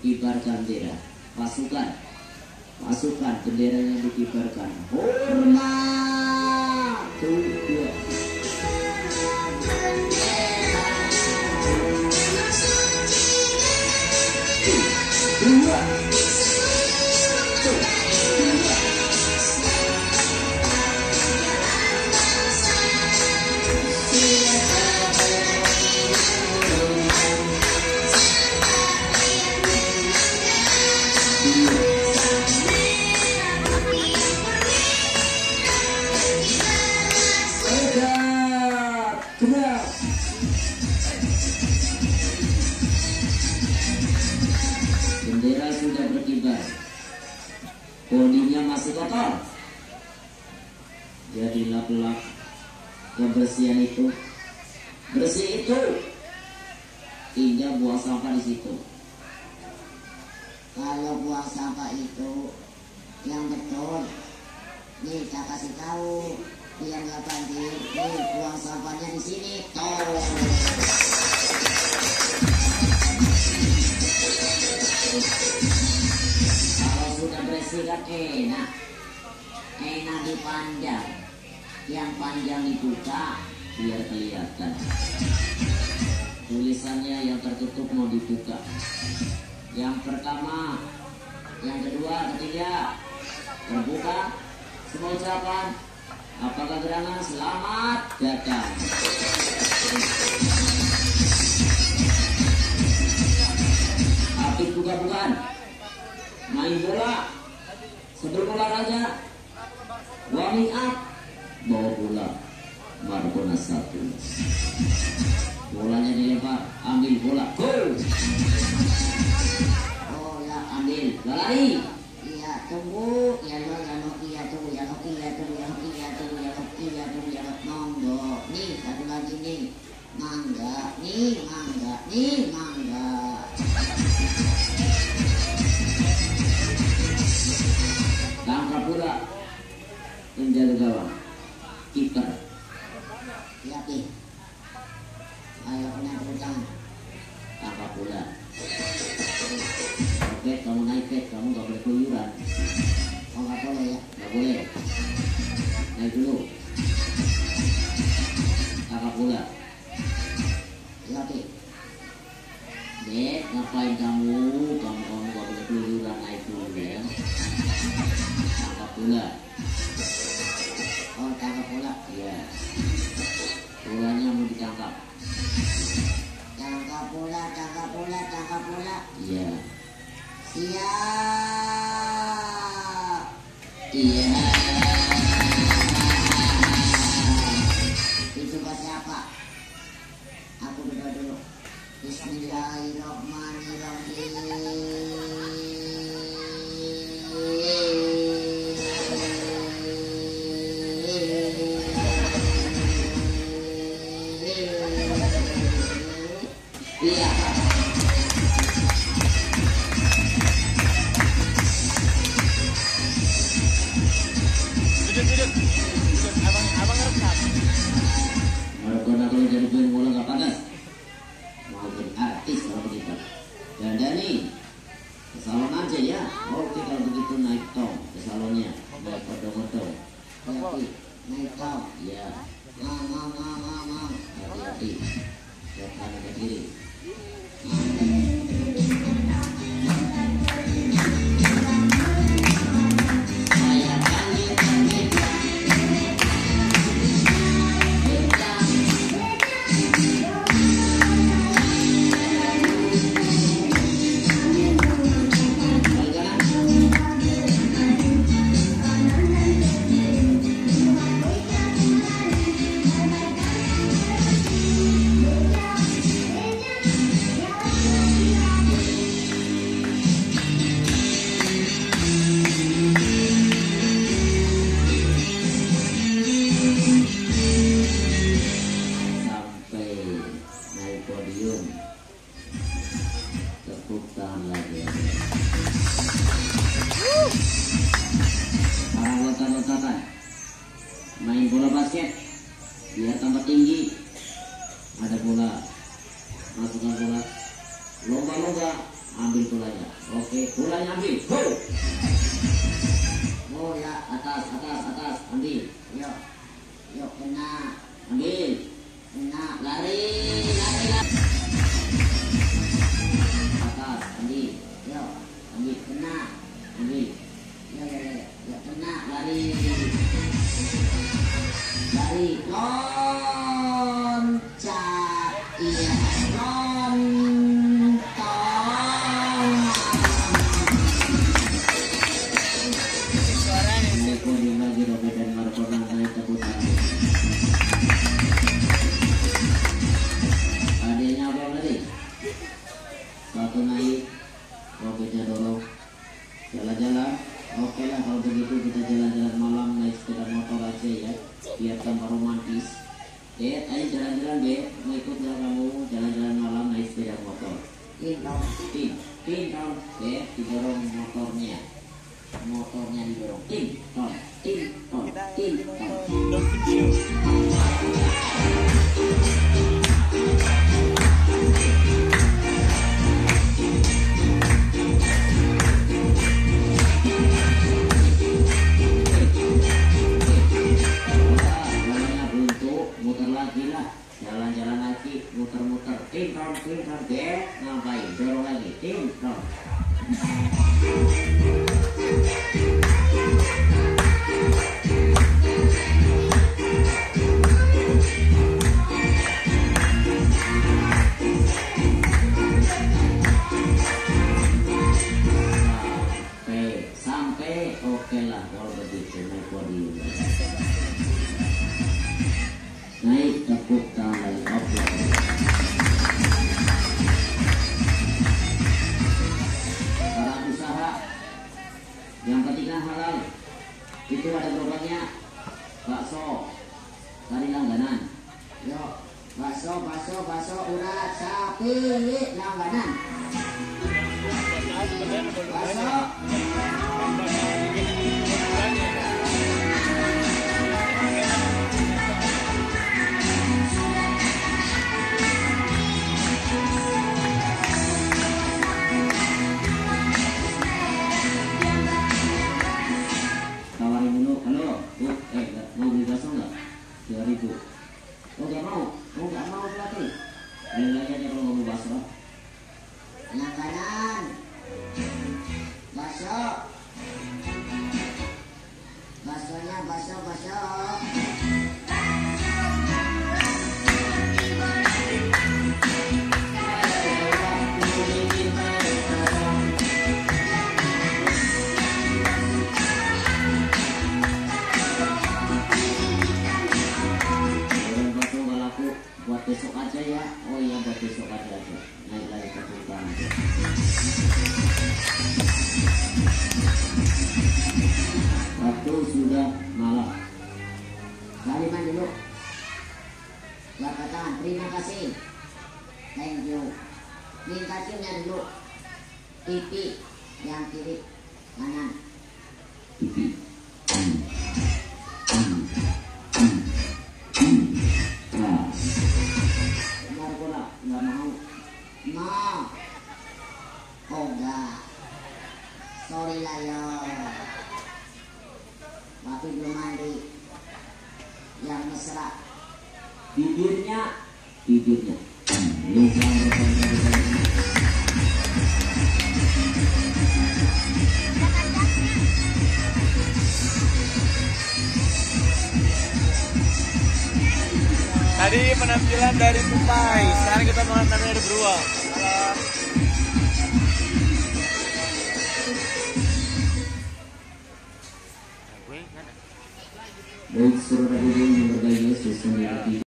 kibarkan bendera. Pasukan pasukan bendera yang dikibarkan. Hormat Bendera sudah berkibar. Bodinya masih kotor. Jadi lap-lap kebersihan itu bersih itu tinggal buang sampah di situ. Kalau buang sampah itu yang betul, nih saya kasih tahu biar nggak banjir. Nih buang sampahnya di sini. Tuh. Kalau sudah bersih kan enak, enak dipandang. Yang panjang dibuka biar kelihatan. Tulisannya yang tertutup mau dibuka. Yang pertama, yang kedua, ketiga, terbuka. Semua ucapan. Apakah gerangan selamat datang? Buka-bukaan main bola sebelum olahraga warming up bawa bola. Marcona satu. Bolanya dilempar ambil bola gol. Bola ambil lari Iya tunggu. Ya lo ya lo iya tunggu ya lo iya tunggu ya lo iya tunggu ya lo iya tunggu ya lo monggo. Nih satu lagi nih. Mangga nih mangga nih menjaga gawang kiper lihat nih ayo kena utang tangkap bola oke kamu naik pet kamu gak boleh keluyuran oh nggak boleh ya Gak boleh. Naik dulu. Bola. lihat nih Dek, ngapain kamu? Kamu kamu gak boleh keluyuran naik dulu ya. Tangkap bola. Iya. siap Iya. itu buat siapa aku berdoa dulu Bismillahirrahmanirrahim Iya. Artis kalau begitu. Dan Dani, ke salon aja ya. Oke kalau begitu naik tong ke salonnya. Naik odong-odong. Hati, naik tau. Ya, Mau, mau, mau, mau, mau. hati-hati. Ke kanan ke kiri. Oke bolanya ambil go kalau begitu kita jalan-jalan malam naik sepeda motor aja ya biar tambah romantis. Dek, ayo jalan-jalan dek. Mau ikut nggak kamu? Jalan-jalan malam naik sepeda motor. Gendong. tin tin ton dek didorong motornya. Motornya didorong. Tin ton tin jalan-jalan lagi muter-muter. Tin ton tin ton dek ngapain? Dorong lagi. Tin halal itu ada gerobaknya bakso. Dari langganan. Yuk, bakso, bakso, bakso, urat sapi, langganan. Bakso, ribu oh nggak mau oh nggak mau berarti lain lagi kalau waktu sudah malam Kalimat dulu. Berkata, terima kasih. Thank you. Ciumnya dulu. Pipi yang kiri kanan. Mesra. bibirnya bibirnya Tadi penampilan dari Tupai, sekarang kita penampilan dari Beruang. Halo. It's sort of everything you would like, yes, yes,